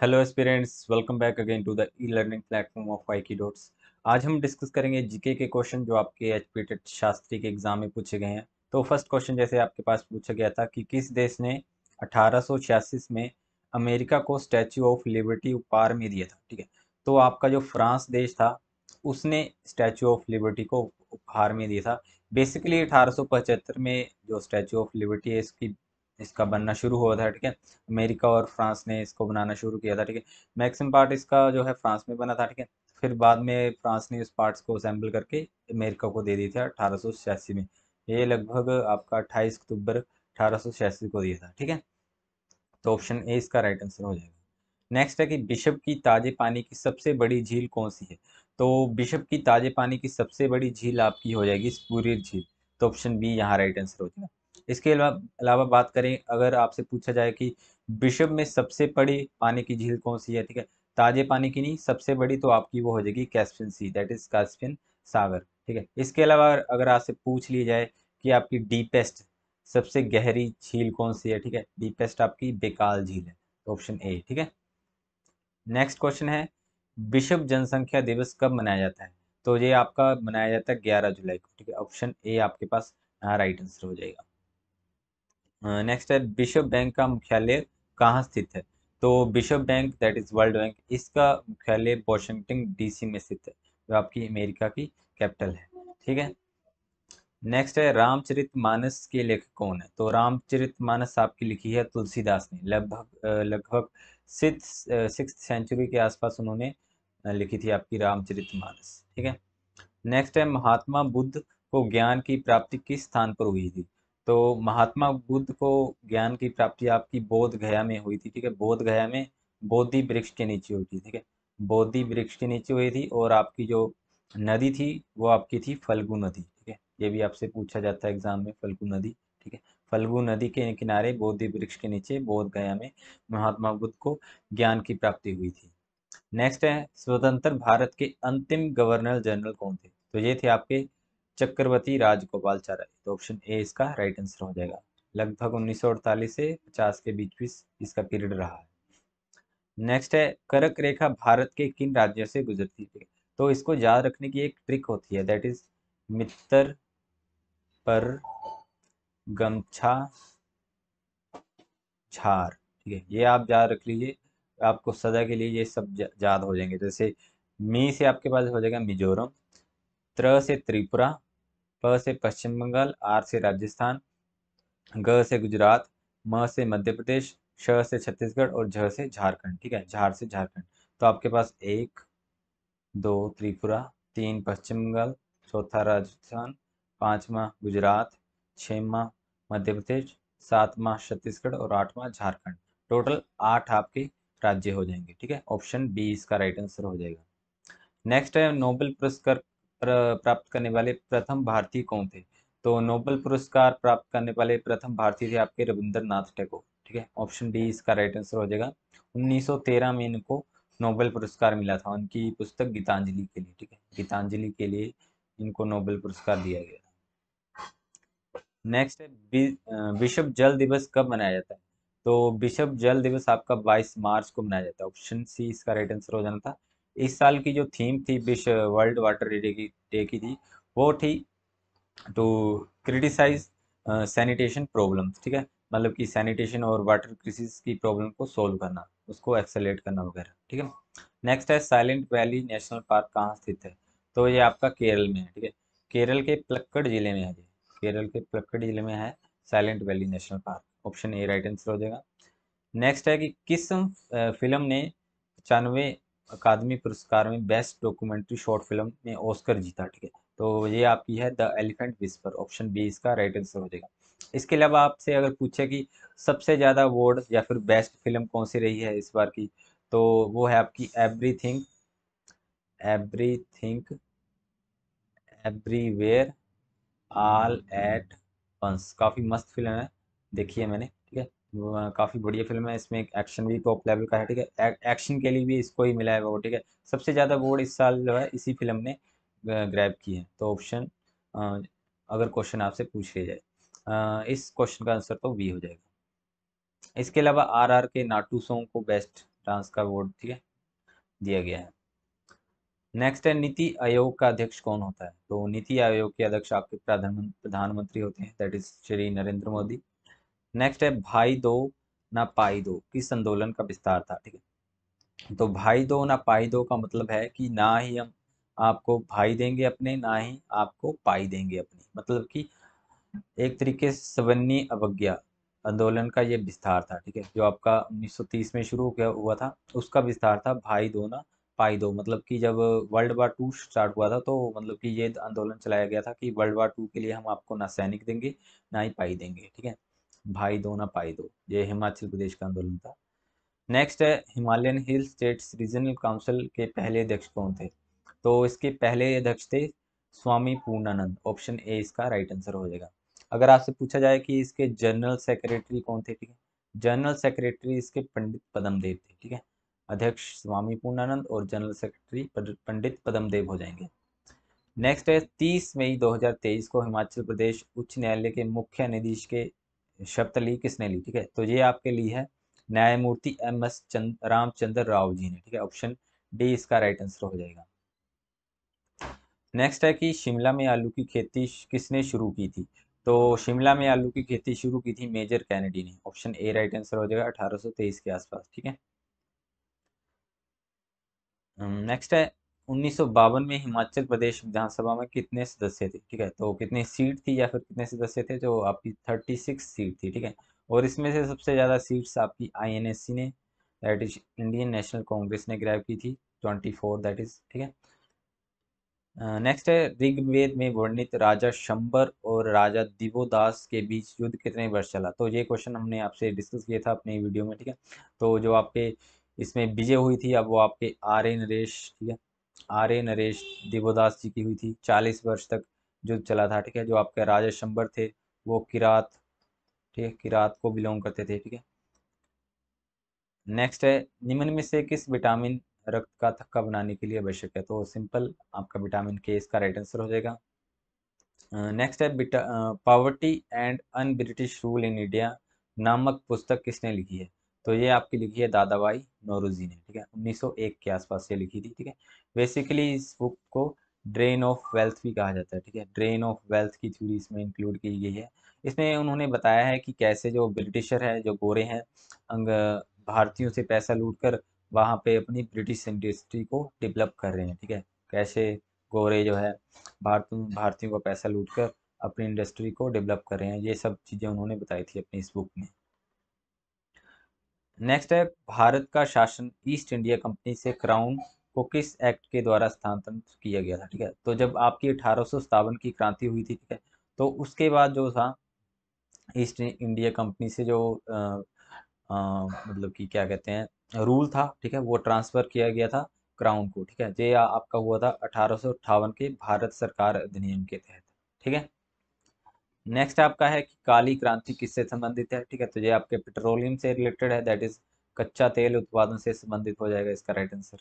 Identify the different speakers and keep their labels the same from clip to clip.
Speaker 1: Hello aspirants welcome back again to the e learning platform of वाईकी डॉट्स आज हम discuss करेंगे जीके के क्वेश्चन जो आपके एच पी टेट शास्त्री के एग्ज़ाम में पूछे गए हैं। तो फ़र्स्ट क्वेश्चन जैसे आपके पास पूछा गया था कि किस देश ने अठारह सौ छियासी में अमेरिका को स्टैचू ऑफ़ लिबर्टी उपहार में दिया था? ठीक है। तो आपका जो फ्रांस देश था, उसने स्टैचू ऑफ़ लिबर्टी को उपहार में दिया था। बेसिकली अठारह सौ पचहत्तर में जो स्टैचू ऑफ़ लिबर्टी है, इसकी इसका बनना शुरू हुआ था, ठीक है? अमेरिका और फ्रांस ने इसको बनाना शुरू किया था, ठीक है? मैक्सिमम पार्ट इसका जो है फ्रांस में बना था, ठीक है? फिर बाद में फ्रांस ने उस पार्ट्स को असेंबल करके अमेरिका को दे दी थी अठारह में। ये लगभग आपका अट्ठाईस अक्टूबर अठारह को दिया था, ठीक है? तो ऑप्शन ए इसका राइट आंसर हो जाएगा। नेक्स्ट है कि बिशप की ताजे पानी की सबसे बड़ी झील कौन सी है? तो बिशप की ताजे पानी की सबसे बड़ी झील आपकी हो जाएगी स्पूरी झील। तो ऑप्शन बी यहाँ राइट आंसर हो जाएगा। इसके अलावा बात करें, अगर आपसे पूछा जाए कि विश्व में सबसे बड़ी पानी की झील कौन सी है, ठीक है? ताजे पानी की नहीं, सबसे बड़ी तो आपकी वो हो जाएगी Caspian sea that is Caspian सागर, ठीक है? इसके अलावा अगर आपसे पूछ ली जाए कि आपकी डीपेस्ट सबसे गहरी झील कौन सी है, ठीक है? डीपेस्ट आपकी बेकाल झील है तो ऑप्शन ए ठीक है? नेक्स्ट क्वेश्चन है विश्व जनसंख्या दिवस कब मनाया जाता है? तो ये आपका मनाया जाता है ग्यारह जुलाई को, ठीक है? ऑप्शन ए आपके पास राइट आंसर हो जाएगा। नेक्स्ट है विश्व बैंक का मुख्यालय कहाँ स्थित है? तो विश्व bank that is World Bank इसका मुख्यालय वॉशिंगटन डीसी में स्थित है, जो आपकी अमेरिका की कैपिटल है, ठीक है? नेक्स्ट है रामचरित मानस के लेखक कौन है? तो रामचरित मानस आपकी लिखी है तुलसीदास ने, लगभग लगभग सिक्स सेंचुरी के आसपास उन्होंने लिखी थी आपकी रामचरित मानस ठीक है? नेक्स्ट है, महात्मा बुद्ध को ज्ञान की प्राप्ति किस स्थान पर हुई थी? तो महात्मा बुद्ध को ज्ञान की प्राप्ति आपकी बोध गया में हुई थी, ठीक है? बोध गया में बोधि वृक्ष के नीचे हुई थी, ठीक है? बोधि वृक्ष के नीचे हुई थी और आपकी जो नदी थी, वो आपकी थी फल्गु नदी, ठीक है? ये भी आपसे पूछा जाता है एग्ज़ाम में, फल्गु नदी, ठीक है? फल्गु नदी के किनारे बोधि वृक्ष के नीचे बोध गया में महात्मा बुद्ध को ज्ञान की प्राप्ति हुई थी। नेक्स्ट है, स्वतंत्र भारत के अंतिम गवर्नर जनरल कौन थे? तो ये थे आपके चक्रवर्ती राजगोपालचार्य तो ऑप्शन ए इसका राइट आंसर हो जाएगा। लगभग 1948 से 50 के बीच बीच इसका पीरियड रहा है। नेक्स्ट है, करक रेखा भारत के किन राज्यों से गुजरती है? तो इसको याद रखने की एक ट्रिक होती है दैट इज़ मित्र पर, गमछा, झार। ठीक है, ये आप याद रख लीजिए। आपको सजा के लिए ये सब याद हो जाएँगे। जैसे मी से आपके पास हो जाएगा मिजोरम त्र से त्रिपुरा, प से पश्चिम बंगाल, आर से राजस्थान, ग से गुजरात, म से मध्य प्रदेश, श से छत्तीसगढ़ और झ से झारखंड, ठीक है? झार से झारखंड। तो आपके पास एक, दो, त्रिपुरा, तीन पश्चिम बंगाल, चौथा राजस्थान, पांचवा गुजरात, छवा मध्य प्रदेश, सातवा छत्तीसगढ़ और आठवां झारखंड। टोटल आठ आपके राज्य हो जाएँगे, ठीक है? ऑप्शन बी इसका राइट आंसर हो जाएगा। नेक्स्ट है नोबेल पुरस्कार प्राप्त करने वाले प्रथम भारतीय कौन थे? तो नोबेल पुरस्कार प्राप्त करने वाले प्रथम भारतीय थे आपके रविंद्रनाथ टैगोर, ठीक है? ऑप्शन डी इसका राइट आंसर हो जाएगा। 1913 में इनको नोबेल पुरस्कार मिला था, उनकी पुस्तक गीतांजलि के लिए, ठीक है? गीतांजलि के लिए इनको नोबेल पुरस्कार दिया गया नेक्स्ट है विश्व जल दिवस कब मनाया जाता है? तो विश्व जल दिवस आपका 22 मार्च को मनाया जाता है। ऑप्शन सी इसका राइट आंसर हो जाना था। इस साल की जो थीम थी विश्व वर्ल्ड वाटर डे की डे की थी, वो थी टू क्रिटिसाइज सैनिटेशन प्रॉब्लम ठीक है? मतलब कि सैनिटेशन और वाटर क्रिसिस की प्रॉब्लम को सोल्व करना, उसको एक्सेलेट करना वगैरह, ठीक है? नेक्स्ट है साइलेंट वैली नेशनल पार्क कहाँ स्थित है? तो ये आपका केरल में है, ठीक है? केरल के प्लक्कड़ ज़िले में है ये, केरल के प्लक्कड़ ज़िले में है Silent Valley National Park option A right answer हो जाएगा। नेक्स्ट है कि किस फ़िल्म ने पचानवे अकादमी पुरस्कार में बेस्ट डॉक्यूमेंट्री शॉर्ट फ़िल्म में ऑस्कर जीता, ठीक है? तो ये आपकी है the elephant whisper, option B इसका राइट आंसर हो जाएगा। इसके अलावा आपसे अगर पूछे कि सबसे ज़्यादा अवार्ड या फिर बेस्ट फ़िल्म कौन सी रही है इस बार की तो वो है आपकी everything every think everywhere all at once. काफ़ी मस्त फ़िल्म है, देखी है मैंने। काफ़ी बढ़िया फ़िल्म है। इसमें एक्शन भी टॉप लेवल का है, ठीक है? एक्शन के लिए भी इसको ही मिला है वो, ठीक है? सबसे ज़्यादा अवार्ड इस साल जो है, इसी फ़िल्म ने ग्रैब की है। तो ऑप्शन अगर क्वेश्चन आपसे पूछ लिया जाए इस क्वेश्चन का आंसर तो बी हो जाएगा। इसके अलावा आर आर के नाटू सॉन्ग को बेस्ट डांस का अवार्ड ठीक है? दिया गया है। नेक्स्ट है, नीति आयोग का अध्यक्ष कौन होता है? तो नीति आयोग के अध्यक्ष आपके प्रधानमंत्री होते हैं that is Shri Narendra Modi. Next है, भाई दो ना पाई दो, किस आंदोलन का विस्तार था, ठीक है? तो भाई दो ना पाई दो का मतलब है कि ना ही हम आपको भाई देंगे अपने, ना ही आपको पाई देंगे अपनी। मतलब कि एक तरीके सवन्नी अवज्ञा आंदोलन का ये विस्तार था, ठीक है? जो आपका 1930 में शुरू हुआ था, उसका विस्तार था, भाई दो ना पाई दो। मतलब कि जब वर्ल्ड वार टू स्टार्ट हुआ था तो मतलब कि ये आंदोलन चलाया गया था कि वर्ल्ड वार टू के लिए हम आपको ना सैनिक देंगे, ना ही पाई देंगे, ठीक है? भाई दो ना पाई दो। ये हिमाचल प्रदेश का आंदोलन था। नेक्स्ट है, Himalayan hill states regional council के पहले अध्यक्ष कौन थे? तो इसके पहले अध्यक्ष थे स्वामी पूर्णानंद। ऑप्शन ए इसका राइट आंसर हो जाएगा। अगर आपसे पूछा जाए कि इसके जनरल सेक्रेटरी कौन थे, ठीक है? जनरल सेक्रेटरी इसके पंडित पदम देव थे, ठीक है? अध्यक्ष स्वामी पूर्णानंद और जनरल सेक्रेटरी पंडित पदम देव हो जाएँगे। नेक्स्ट है 30 मई 2023 को हिमाचल प्रदेश उच्च न्यायालय के मुख्य न्यायाधीश के शपथ ली किसने ली, ठीक है? तो ये आपके लिए है न्यायमूर्ति एम एस चंद, रामचंद्र राव जी ने, ठीक है? ऑप्शन डी इसका राइट आंसर हो जाएगा। नेक्स्ट है कि शिमला में आलू की खेती किसने शुरू की थी? तो शिमला में आलू की खेती शुरू की थी मेजर कैनेडी ने, ऑप्शन ए राइट आंसर हो जाएगा अठारह के आसपास, ठीक है? नेक्स्ट है उन्नीस सौ बावन में हिमाचल प्रदेश विधानसभा में कितने सदस्य थे? ठीक है तो कितनी सीट थी या फिर कितने सदस्य थे? जो आपकी थर्टी सिक्स सीट थी, ठीक है? और इसमें से सबसे ज़्यादा सीट्स आपकी आईएनएससी ने that is Indian National Congress ने ग्रैब की थी ट्वेंटी फोर दैट इज़ ठीक है? नेक्स्ट है, ऋग्वेद में वर्णित राजा शंबर और राजा दिवोदास के बीच युद्ध कितने वर्ष चला? तो ये क्वेश्चन हमने आपसे डिस्कस किया था अपने वीडियो में, ठीक है? तो जो आपके इसमें विजय हुई थी, अब वो आपके आर ए नरेश ठीक है? आर ए नरेश देवोदास जी की हुई थी, चालीस वर्ष तक युद्ध चला था, ठीक है? जो आपके राजा शंबर थे, वो किरात, ठीक है? किरात को बिलोंग करते थे, ठीक है? नेक्स्ट है, निम्न में से किस विटामिन रक्त का थक्का बनाने के लिए आवश्यक है? तो सिंपल आपका विटामिन के इसका राइट आंसर हो जाएगा। नेक्स्ट है poverty and un British rule in India नामक पुस्तक किसने लिखी है? तो ये आपकी लिखी है दादाबाई नौरोजी ने, ठीक है? 1901 के आसपास से लिखी थी, ठीक है? बेसिकली इस बुक को ड्रेन ऑफ़ वेल्थ भी कहा जाता है, ठीक है? ड्रेन ऑफ़ वेल्थ की थ्योरी इसमें इंक्लूड की गई है। इसमें उन्होंने बताया है कि कैसे जो ब्रिटिशर है, जो गोरे हैं, अंग, भारतीयों से पैसा लूट कर वहाँ पे अपनी ब्रिटिश इंडस्ट्री को डेवलप कर रहे हैं, ठीक है? कैसे गोरे जो है, भारत, भारतीयों का पैसा लूट कर अपनी इंडस्ट्री को डेवलप कर रहे हैं, ये सब चीज़ें उन्होंने बताई थी अपनी इस बुक में। नेक्स्ट है भारत का शासन ईस्ट इंडिया कंपनी से क्राउन को किस एक्ट के द्वारा स्थानांतरित किया गया था ठीक है? तो जब आपकी अठारह की क्रांति हुई थी ठीक है तो उसके बाद जो था ईस्ट इंडिया कंपनी से जो आ, आ, मतलब कि क्या कहते हैं रूल था ठीक है वो ट्रांसफ़र किया गया था क्राउन को ठीक है? ये आपका हुआ था अठारह के भारत सरकार अधिनियम के तहत ठीक है? नेक्स्ट आपका है कि काली क्रांति किससे संबंधित है? ठीक है तो ये आपके पेट्रोलियम से रिलेटेड है दैट इज़ कच्चा तेल उत्पादन से संबंधित हो जाएगा इसका राइट आंसर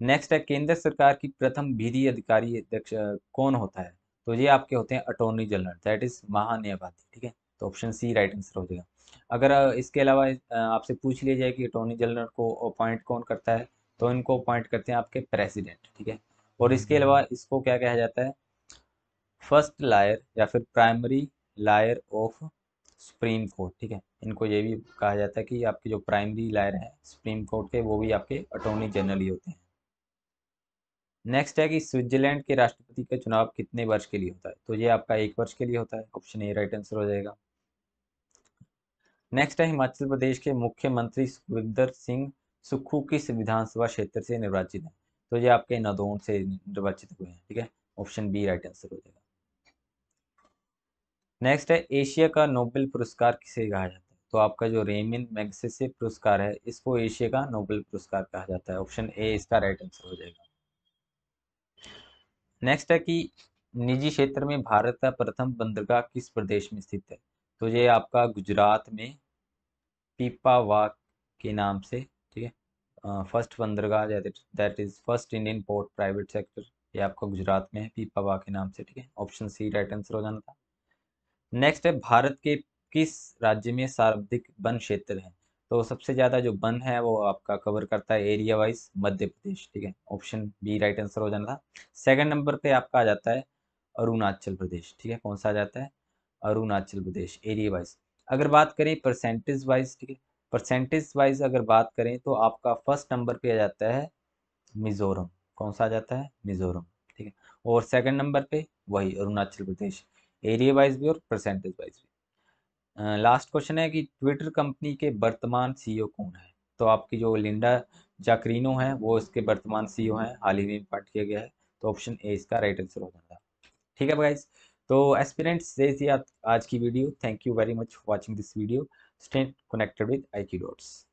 Speaker 1: नेक्स्ट है केंद्र सरकार की प्रथम विधि अधिकारी अध्यक्ष कौन होता है? तो ये आपके होते हैं अटोर्नी जनरल दैट इज़ महान्यायवादी ठीक है? तो ऑप्शन सी राइट आंसर हो जाएगा. अगर इसके अलावा आपसे पूछ लिया जाए कि अटोर्नी जनरल को अपॉइंट कौन करता है तो इनको अपॉइंट करते हैं आपके प्रेसिडेंट ठीक है? और इसके अलावा इसको क्या कहा जाता है? फ़र्स्ट लायर या फिर primary lawyer of Supreme Court, ठीक है? इनको ये भी कहा जाता है कि आपके जो प्राइमरी लायर है, सुप्रीम कोर्ट के, वो भी आपके अटॉर्नी जनरल ही होते हैं। नेक्स्ट है कि स्विट्जरलैंड के राष्ट्रपति का चुनाव कितने वर्ष के लिए होता है? तो ये आपका एक वर्ष के लिए होता है। ऑप्शन ए, राइट आंसर हो जाएगा। नेक्स्ट है, हिमाचल प्रदेश के मुख्यमंत्री सुखविंदर सिंह सुक्खू किस विधानसभा क्षेत्र से निर्वाचित है? तो ये आपके नदौन से निर्वाचित हुए हैं, ठीक है? ऑप्शन बी, राइट आंसर हो जाएगा। नेक्स्ट है, एशिया का नोबेल पुरस्कार किसे कहा जाता है? तो आपका जो रेमिन मैगसेसे पुरस्कार है, इसको एशिया का नोबेल पुरस्कार कहा जाता है। ऑप्शन ए, इसका राइट आंसर हो जाएगा। नेक्स्ट है कि निजी क्षेत्र में भारत का प्रथम बंदरगाह किस प्रदेश में स्थित है? तो ये आपका गुजरात में पीपावाक के नाम से, ठीक है? फ़र्स्ट बंदरगाह that is first Indian port private sector ये आपका गुजरात में है पीपावा के नाम से, ठीक है? ऑप्शन सी राइट आंसर हो जाना था। नेक्स्ट है, भारत के किस राज्य में सर्वाधिक वन क्षेत्र है? तो सबसे ज़्यादा जो वन है, वो आपका कवर करता है एरिया वाइज मध्य प्रदेश, ठीक है? ऑप्शन बी राइट आंसर हो जाना था। सेकंड नंबर पे आपका आ जाता है अरुणाचल प्रदेश, ठीक है? कौन सा आ जाता है? अरुणाचल प्रदेश एरिया वाइज अगर बात करें परसेंटेज वाइज ठीक है? परसेंटेज वाइज अगर बात करें तो आपका फ़र्स्ट नंबर पे आ जाता है मिजोरम। कौन सा आ जाता है? मिजोरम, ठीक है? और सेकंड नंबर पे वही अरुणाचल प्रदेश। एरिया वाइज भी और परसेंटेज वाइज भी। लास्ट क्वेश्चन है कि ट्विटर कंपनी के वर्तमान सीईओ कौन है? तो आपकी जो लिंडा जाक्रीनो है, वो इसके वर्तमान सीईओ हैं, हाल ही में पार्ट किया गया है तो ऑप्शन ए इसका राइट आंसर हो है। ठीक है गाइज़ तो एस्पिरेंट्स से थी आज की video thank you very much for watching this video stay connected with I dots